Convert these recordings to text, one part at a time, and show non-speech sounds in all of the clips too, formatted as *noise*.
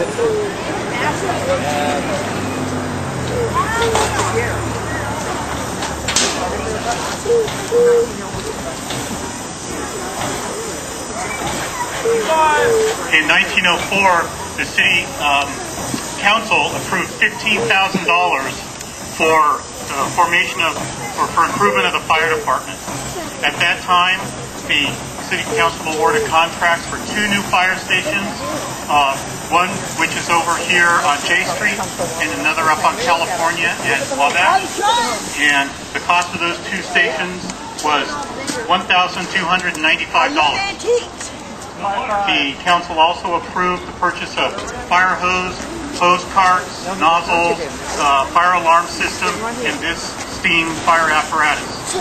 In 1904, the city um, council approved $15,000 for the formation of, or for improvement of the fire department. At that time, the city council awarded contracts for two new fire stations, uh, one which is over here on J Street and another up on California and Wabash. And the cost of those two stations was $1,295. The council also approved the purchase of fire hose, hose carts, nozzles, uh, fire alarm system, and this steam fire apparatus.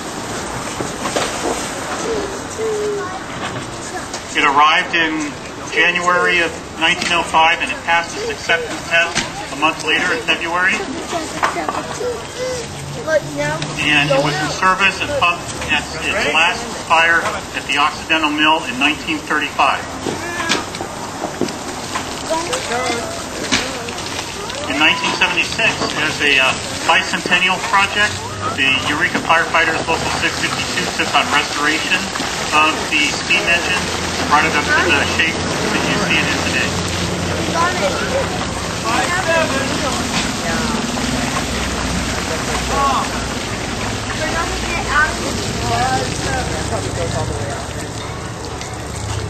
It arrived in January of 1905 and it passed its acceptance test a month later in February. And it was in service pub- at its last fire at the Occidental Mill in 1935. In 1976, as a uh, bicentennial project, the Eureka Firefighters Local 652 took on restoration of the steam engine, brought it up to the shape that you see it in today.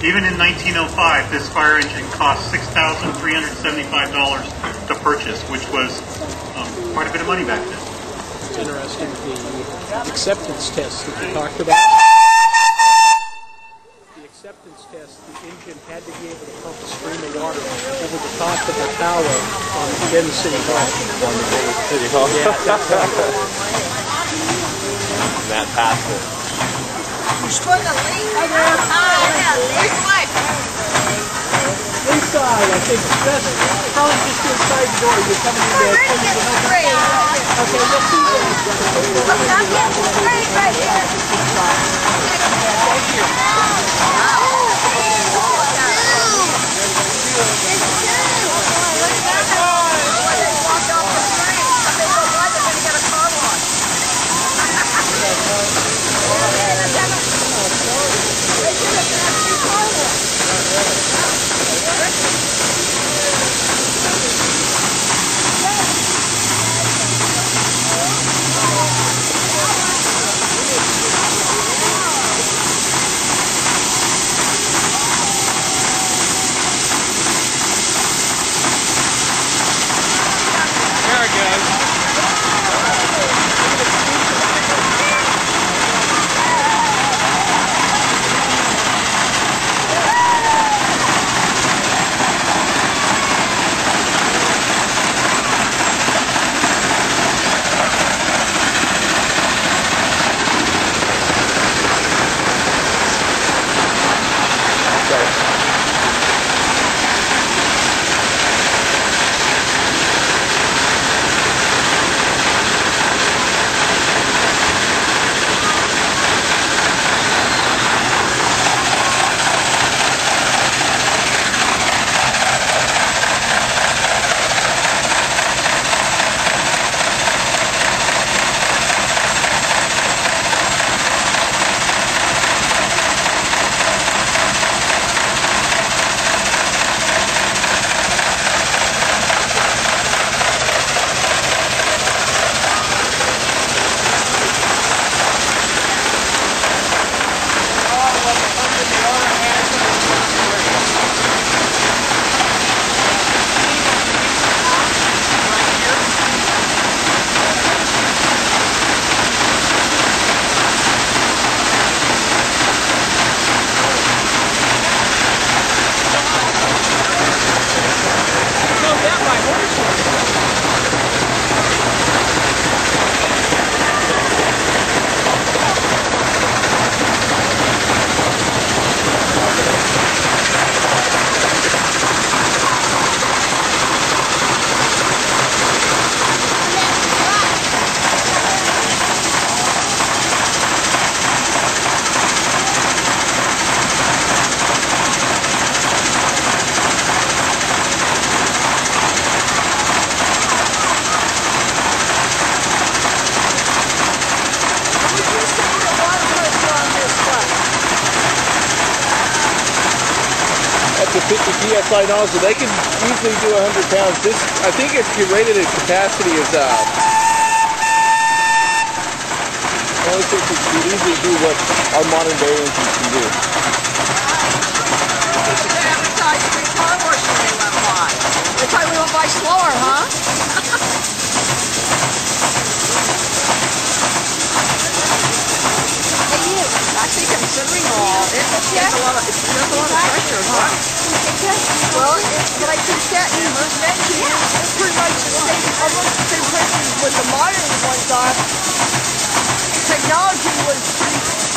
Even in 1905, this fire engine cost $6,375 to purchase, which was um, quite a bit of money back then. It's interesting, the acceptance test that you talked about. The acceptance test, the engine had to be able to pump a stream of water over the top of the tower on in City Hall. on the City Hall. Yeah, that's. *laughs* That passed it. Inside, I think, that's probably just inside the door. You're coming in there. Okay, we'll see you. Up to 50 psi nozzle. They can easily do 100 pounds. This, I think, it's rated at capacity is uh. Only think it can easily do what our modern day engines can do. They went by. Slower, huh? Considering all, it takes a lot of, a lot of pressure, huh? Well, I think that you just mentioned it's pretty much the same, almost the same what the modern ones are. Technology was pretty